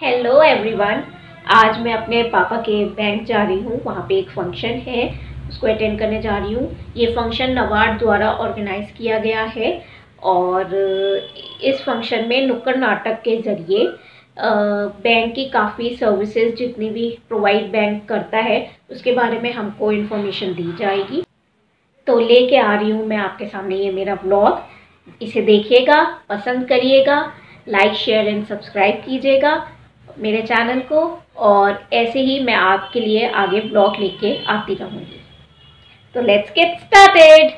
Hello everyone आज मैं अपने पापा के बैंक जा रही हूँ। वहाँ पे एक फ़ंक्शन है। उसको अटेंड करने जा रही हूँ। ये फ़ंक्शन नवाड द्वारा ऑर्गेनाइज किया गया है और इस फ़ंक्शन में नुक्कड़ नाटक के ज़रिए बैंक की काफ़ी सर्विसेज़ जितनी भी प्रोवाइड बैंक करता है, उसके बारे में हमको इन्फॉर्मेशन दी जाएगी। तो लेके आ रही हूँ मैं आपके सामने ये मेरा ब्लॉग इसे देखिएगा, पसंद करिएगा लाइक शेयर एंड सब्सक्राइब कीजिएगा। मेरे चैनल को और ऐसे ही मैं आपके लिए आगे ब्लॉग लेके आती रहूँगी। तो लेट्स गेट स्टार्टेड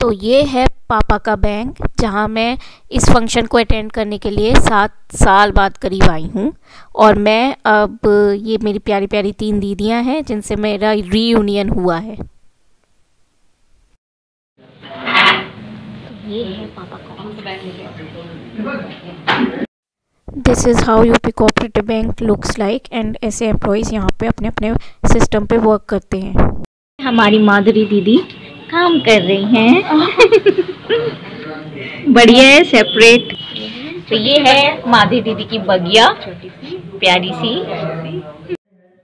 तो ये है पापा का बैंक जहाँ मैं इस फ़ंक्शन को अटेंड करने के लिए सात साल बाद करीब आई हूँ। और मैं अब ये मेरी प्यारी प्यारी तीन दीदियाँ हैं जिनसे मेरा रीयूनियन हुआ है। तो ये है पापा का this is how U P cooperative bank looks like and ऐसे एम्प्लॉयज़ यहाँ पे अपने अपने सिस्टम पे वर्क करते हैं। हमारी माधुरी दीदी काम कर रही हैं। बढ़िया है सेपरेट तो ये है माधुरी दीदी की बगिया प्यारी सी।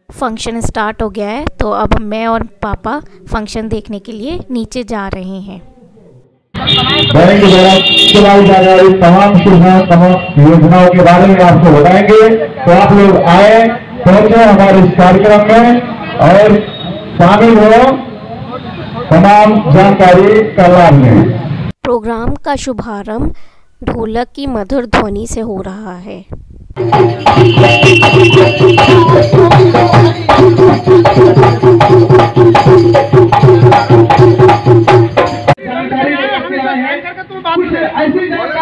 फ़ंक्शन स्टार्ट हो गया है तो अब मैं और पापा फ़ंक्शन देखने के लिए नीचे जा रहे हैं। बैंक द्वारा चलाई जाने वाली तमाम सुविधाओं तमाम योजनाओं के बारे में आपको बताएँगे। तो आप लोग आए, पहुँचे हमारे इस कार्यक्रम में और शामिल हो तमाम जानकारी का लाभ लें प्रोग्राम का शुभारंभ ढोलक की मधुर ध्वनि से हो रहा है।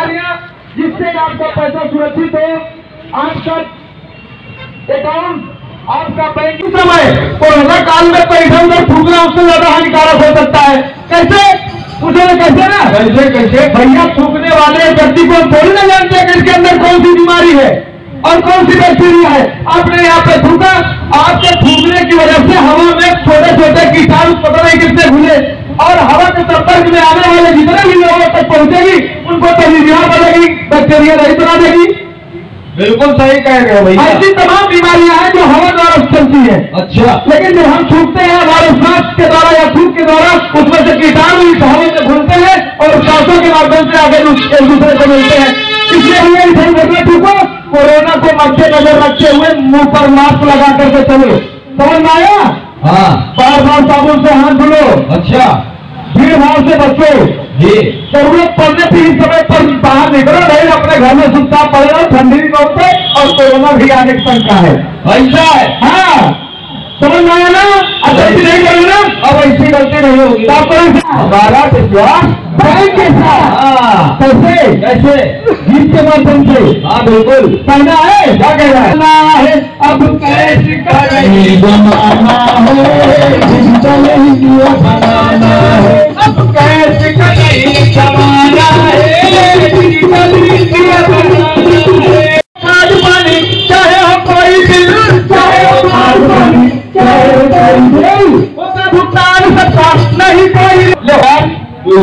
जानकारियाँ जिससे आपका पैसा सुरक्षित हो। आपका अकाउंट आपका बैंकिंग समय कोरोना काल में पैसा उधर फूकना, उससे ज़्यादा हानिकारक हो सकता है। कैसे? ना कैसे ना? कैसे कैसे? भैया, फूकने वाले व्यक्ति को थोड़ी ना जानते हैं इसके अंदर कौन सी बीमारी है और कौन सी बैक्टीरिया है। आपने यहाँ पे फूका, आपके फूकने की वजह से हवा में छोटे छोटे कीटाणु पता नहीं कितने घुले और हवा के संपर्क में आने वाले जितने भी लोगों तक पहुंचेगी उनको तलीबिया बनेगी बैक्टीरिया नहीं बना देगी। बिल्कुल सही कह रहे हो भैया। ऐसी तमाम बीमारियाँ हैं जो हवा द्वारा चलती है। अच्छा। लेकिन जब हम छूटते हैं हमारे सांस के द्वारा या थूक के द्वारा उसमें से कीटाणु इस हवा में घुलते हैं और सांसों के माध्यम से आगे एक दूसरे को मिलते हैं। इसलिए हमें सही करना ठीक हो कोरोना को मद्देनजर रखते हुए मुँह पर मास्क लगा करके चलो। समझ में आया? हाँ। बार बार साबुन से हाथ धुलो। अच्छा। भीड़ भाड़ से बचो। जी। ज़रूरत पड़ने पर इस समय पर बाहर निकलो नहीं अपने घर में सुनता पड़ जाओ ठंडी भी बहुत है और कोरोना भी आने की शंका है। ऐसा है। हाँ। समझ में आया ना? अच्छा नहीं करना अब ऐसी होगी हमारा विश्वास बैंक के साथ। कैसे? कैसे? गीत के माध्यम से। हाँ बिल्कुल। कहना है? क्या कह रहा है? अब कैसे करेंगे जमाना है बनाना है। अब कैसे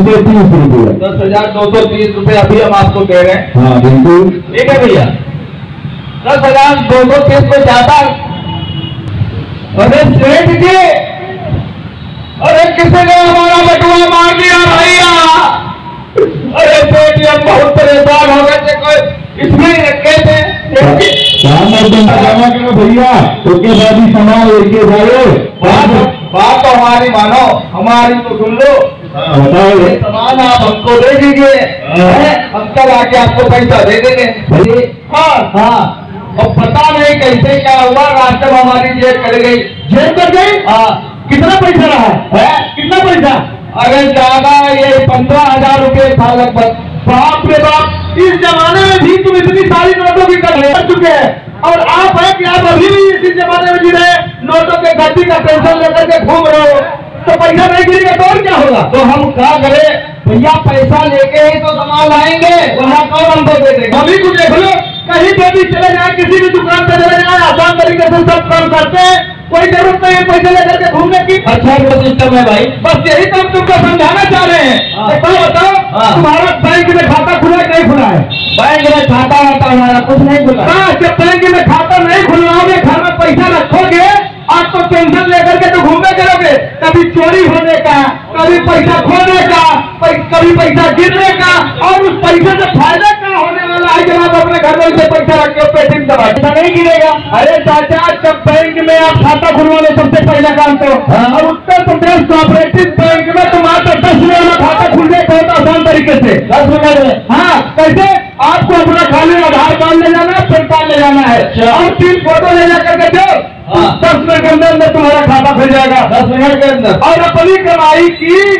दो तीस रुपये दस हज़ार दो सौ तीस रूपए अभी हम आपको कह रहे हैं। हाँ बिल्कुल। ठीक है भैया? दस हज़ार दो सौ तीस को ज़्यादा। अरे सेठ जी! अरे किसी ने हमारा बटुआ मार दिया भैया। अरे सेठ जी हम बहुत परेशान हो गए थे कोई इसमें रखे थे। भैया? उसके बाद ही सामान लेके जाओ बात बात तो हमारी मानो हमारी तो सुन लो। बताओ सामान आप हमको दे दीजिए। हाँ। हम कल आके आपको पैसा दे देंगे। हाँ। हाँ। और पता नहीं कैसे क्या हुआ रास्ते में हमारी जेब कट गई। जेब कट गई? हाँ। कितना पैसा रहा है? है? कितना पैसा? अगर ज़्यादा ये पंद्रह हज़ार रूपए था लगभग। बाप रे बाप इस जमाने में भी तुम इतनी सारी नोटों की कर कर चुके हैं। और आप है कि आप अभी भी इसी जमाने में जी रहे नोटों के गड्डी का टेंशन लेकर के घूम रहे हो। तो पैसा नहीं गिरेगा तो और क्या होगा? तो हम क्या करें भैया पैसा लेके ही तो सामान लाएँगे वहाँ कौन हमको दे देगा? अभी कुछ देख लो कहीं पे भी चले जाए किसी भी दुकान पे चले जाए आसान तरीके से सब काम करते हैं। कोई ज़रूरत नहीं है पैसे लेकर के घूमने की। अच्छा वो सिस्टम है भाई। बस यही तो हम तुमको समझाना चाह रहे हैं। हाँ। एक बात बताओ हाँ। तुम्हारा बैंक में खाता खुला है नहीं खुला है? बैंक में खाता वाता हमारा कुछ नहीं खुला। हाँ जब बैंक में खाता नहीं खुलवाओगे घर में पैसा रखोगे आज तो टेंशन लेकर के तो घूमने करोगे कभी चोरी होने का कभी पैसा खोने का कभी पैसा गिरने का और उस पैसे से फ़ायदा क्या होने वाला है? जब आप अपने घर में से पैसा रख के पेटीएम दबा पैसा नहीं गिरेगा। अरे चाचा जब बैंक में आप खाता खुलवा लो सबसे पहला काम तो? हाँ। और उत्तर प्रदेश कोऑपरेटिव बैंक में तुम्हारा दस रुपये में खाता खुलने जाए बहुत आसान तरीके से। दस रुपए में? हाँ कैसे? आपको अपना खाली आधार कार्ड ले जाना है पैन कार्ड ले जाना है। अच्छा। और तीन फ़ोटो ले जाकर के दो। दस मिनट के अंदर अंदर तुम्हारा खाता खुल जाएगा। दस मिनट के अंदर। और अपनी कमाई की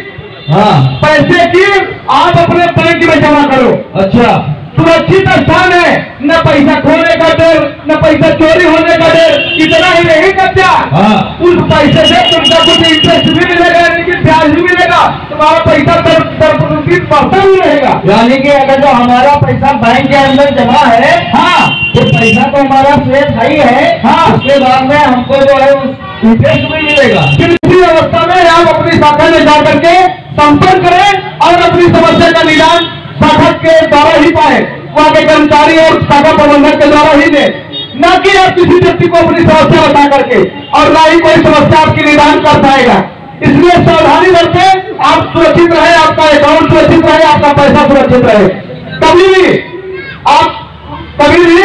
हाँ। पैसे की आप अपने बैंक में जमा करो। अच्छा। सुरक्षित स्थान है। न पैसा खोने का डर न पैसा चोरी होने का डर इतना ही नहीं कच्चा। हाँ। उस पैसे से तुमको कुछ इंटरेस्ट भी मिलेगा यानी कि ब्याज भी मिलेगा तुम्हारा पैसा दर दर बढ़ता भी रहेगा। यानी कि अगर जो हमारा पैसा बैंक के अंदर जमा है हाँ। तो पैसा तो हमारा सेफ़ है ही है। हाँ। उसके बाद में हमको जो है इंटरेस्ट भी मिलेगा। किसी अवस्था में आप अपनी शाखा में जा करके संपर्क करें और अपनी समस्या का निदान शाखा के द्वारा ही पाए। वहाँ के कर्मचारी और शाखा प्रबंधक के द्वारा ही दे। न कि आप किसी व्यक्ति को अपनी समस्या बता करके और ना ही कोई समस्या आपकी निदान कर पाएगा। इसलिए सावधानी बरतें, आप सुरक्षित रहे, आपका अकाउंट सुरक्षित रहे, आपका पैसा सुरक्षित रहे। कभी भी आप कभी भी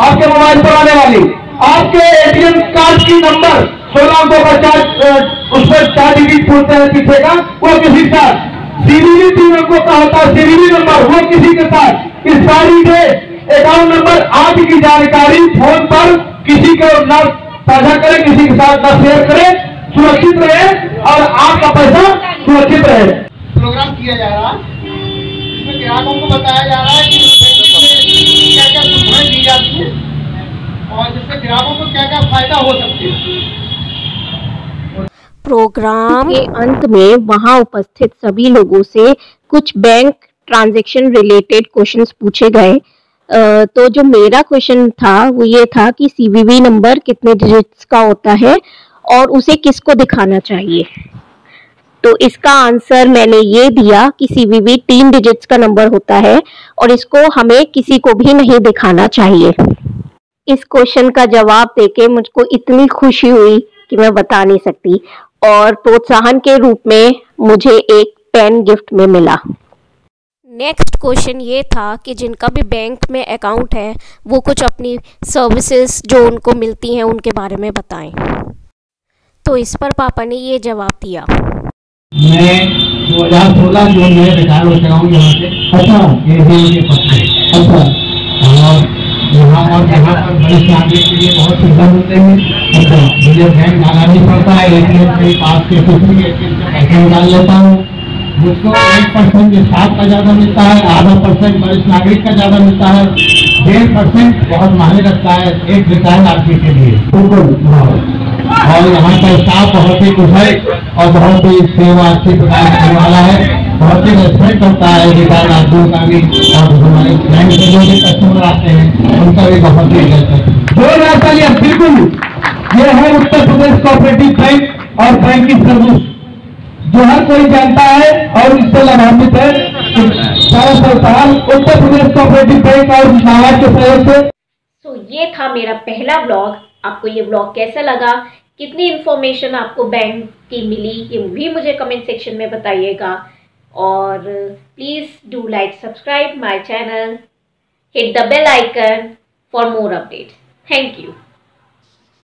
आपके मोबाइल पर आने वाली। आपके एटीएम कार्ड की नंबर सोलह अंकों का चार उस पर चार डिजिट पूछते हैं पीछे का वो किसी के तीन अंकों का होता है सीवीवी नंबर वो किसी के साथ? इस सारी के अकाउंट नंबर आपकी जानकारी फ़ोन पर किसी को न साझा करें, किसी के साथ न शेयर करें, सुरक्षित रहे और आपका पैसा सुरक्षित रहे। प्रोग्राम किया जा रहा है। ग्राहकों को बताया जा रहा है कि क्या क्या सुविधाएँ दी जाती है और जिससे ग्राहकों को क्या क्या फ़ायदा हो सकते हैं। प्रोग्राम के अंत में वहाँ उपस्थित सभी लोगों से कुछ बैंक ट्रांजैक्शन रिलेटेड क्वेश्चंस पूछे गए। तो जो मेरा क्वेश्चन था, वो ये था कि सीवीवी नंबर कितने डिजिट्स का होता है और उसे किसको दिखाना चाहिए। तो इसका आंसर मैंने ये दिया कि सीवीवी तीन डिजिट्स का नंबर होता है और इसको हमें किसी को भी नहीं दिखाना चाहिए। इस क्वेश्चन का जवाब देके मुझको इतनी खुशी हुई कि मैं बता नहीं सकती। और प्रोत्साहन के रूप में मुझे एक पेन गिफ्ट में मिला। नेक्स्ट क्वेश्चन ये था कि जिनका भी बैंक में अकाउंट है वो कुछ अपनी सर्विसेज़ जो उनको मिलती हैं उनके बारे में बताएँ। तो इस पर पापा ने ये जवाब दिया। मैं 2016 जून में रिटायर हो चुका हूँ यहाँ से अच्छा एरिया के पद से अच्छा और यहाँ और यहाँ पर वरिष्ठ नागरिक के लिए बहुत सुविधा मिलते हैं। अच्छा मुझे बैंक जाना नहीं पड़ता है एटीएम के पास के कुछ भी पैसे निकाल लेता हूँ। मुझको एक परसेंट स्टाफ का ज़्यादा मिलता है, आधा परसेंट वरिष्ठ नागरिक का ज़्यादा मिलता है, डेढ़ परसेंट बहुत मायने रखता है, एक रिटायर्ड आदमी के लिए। बिल्कुल और यहाँ का स्टाफ बहुत ही कुशल और बहुत ही सेवा अच्छी प्रकार करने वाला है। बहुत ही रेस्पेक्ट करता है रिटायर्ड आदमियों का भी और हमारे बैंक के जो भी कस्टमर आते हैं उनका भी बहुत ही इज़्ज़त है। जोरदार तालियाँ बिल्कुल ये है उत्तर प्रदेश कोऑपरेटिव बैंक और बैंक की सर्विस जो हर कोई जानता है और इससे लाभान्वित है सारा संस्थान उत्तर प्रदेश कोऑपरेटिव बैंक और नाबार्ड के सहयोग से। सो ये था मेरा पहला ब्लॉग आपको ये ब्लॉग कैसा लगा? कितनी इन्फॉर्मेशन आपको बैंक की मिली ये भी मुझे कमेंट सेक्शन में बताइएगा। or please do like subscribe my channel. Hit the bell icon for more updates. Thank you.